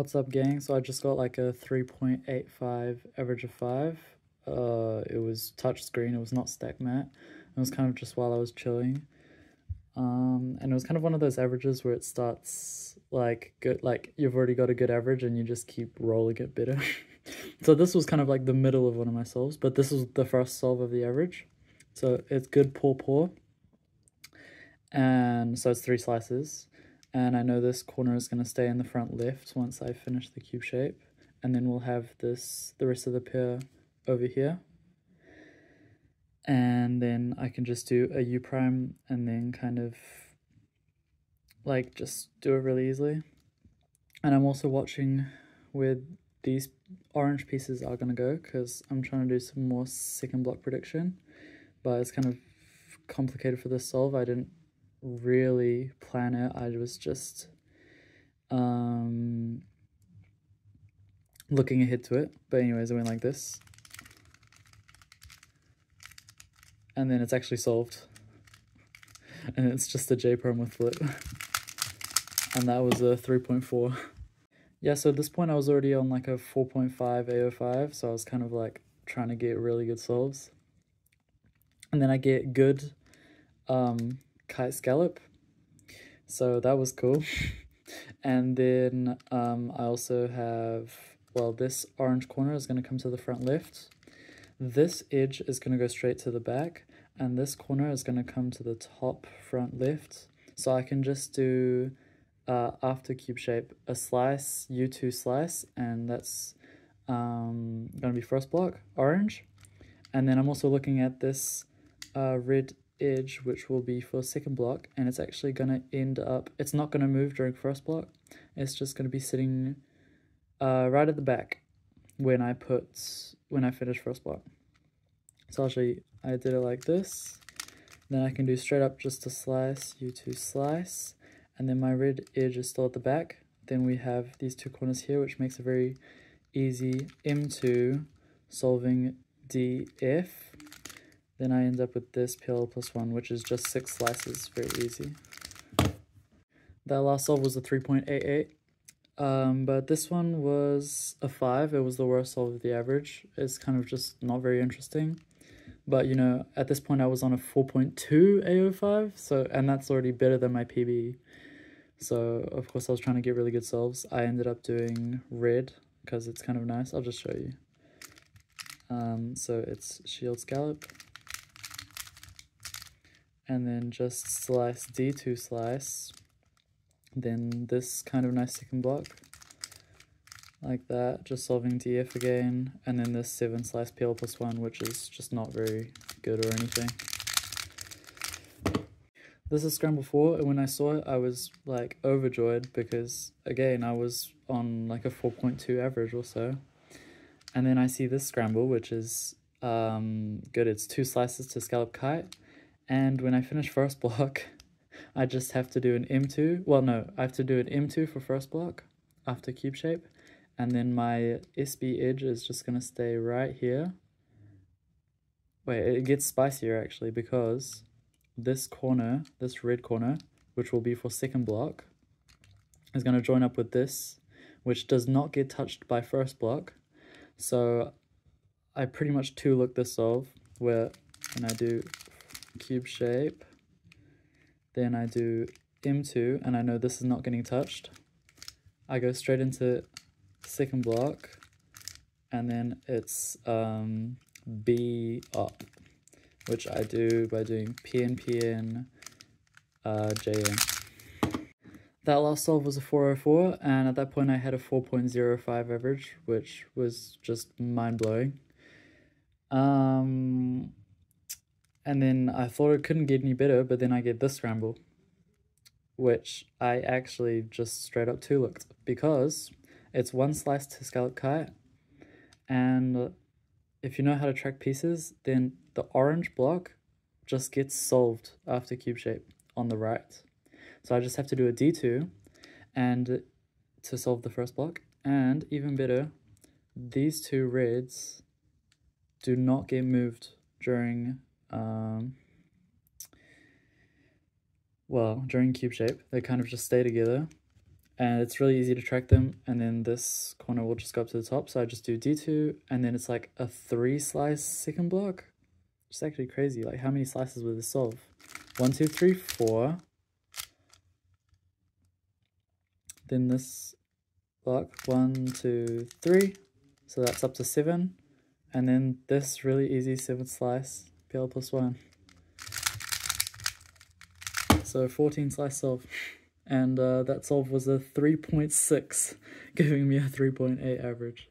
What's up gang? So I just got like a 3.85 average of 5. Uh, it was touch screen, it was not stack mat. It was kind of just while I was chilling. Um, and it was kind of one of those averages where it starts like good, like you've already got a good average and you just keep rolling it better. so this was kind of like the middle of one of my solves, but this was the first solve of the average. So it's good pour pour. And so it's three slices and I know this corner is going to stay in the front left once I finish the cube shape. And then we'll have this the rest of the pair over here. And then I can just do a U prime and then kind of like just do it really easily. And I'm also watching where these orange pieces are going to go because I'm trying to do some more second block prediction. But it's kind of complicated for this solve. I didn't really plan it. I was just um, looking ahead to it. But anyways, I went like this. And then it's actually solved. And it's just a J-Prime with flip. and that was a 3.4. Yeah, so at this point I was already on like a 4.5 AO5, so I was kind of like trying to get really good solves. And then I get good um, kite scallop. So that was cool. and then um, I also have, well, this orange corner is going to come to the front left. This edge is going to go straight to the back. And this corner is going to come to the top front left. So I can just do, uh, after cube shape, a slice, U2 slice, and that's um, going to be first block, orange. And then I'm also looking at this uh, red edge, which will be for second block, and it's actually going to end up, it's not going to move during first block, it's just going to be sitting uh, right at the back when I put, when I finish first block. So you, I did it like this, then I can do straight up just a slice, U2 slice, and then my red edge is still at the back. Then we have these two corners here, which makes a very easy M2 solving DF then I end up with this PL plus 1, which is just 6 slices, very easy. That last solve was a 3.88, um, but this one was a 5. It was the worst solve of the average. It's kind of just not very interesting. But, you know, at this point I was on a 4.2 AO5, so and that's already better than my PB. So, of course, I was trying to get really good solves. I ended up doing red because it's kind of nice. I'll just show you. Um, so it's shield scallop and then just slice D2 slice, then this kind of nice second block, like that, just solving DF again, and then this 7 slice PL plus 1, which is just not very good or anything. This is Scramble 4, and when I saw it, I was, like, overjoyed, because, again, I was on, like, a 4.2 average or so. And then I see this Scramble, which is um, good. It's two slices to scallop kite, and when I finish first block, I just have to do an M2. Well, no, I have to do an M2 for first block after cube shape. And then my SB edge is just going to stay right here. Wait, it gets spicier actually because this corner, this red corner, which will be for second block, is going to join up with this, which does not get touched by first block. So I pretty much two-look this solve where when I do cube shape. Then I do M2, and I know this is not getting touched. I go straight into second block, and then it's um, B up, which I do by doing PN, uh, JN. That last solve was a 404, and at that point I had a 4.05 average, which was just mind-blowing. Um, and then I thought it couldn't get any better, but then I get this scramble, which I actually just straight up two looked because it's one slice to scallop kite. And if you know how to track pieces, then the orange block just gets solved after cube shape on the right. So I just have to do a D2 and to solve the first block. And even better, these two reds do not get moved during um, well, during cube shape, they kind of just stay together. and it's really easy to track them and then this corner will just go up to the top so I just do D2 and then it's like a three slice second block. It's actually crazy like how many slices would this solve? One two three four. Then this block one two three so that's up to seven and then this really easy seven slice PL plus one so 14 slice solve and uh, that solve was a 3.6, giving me a 3.8 average.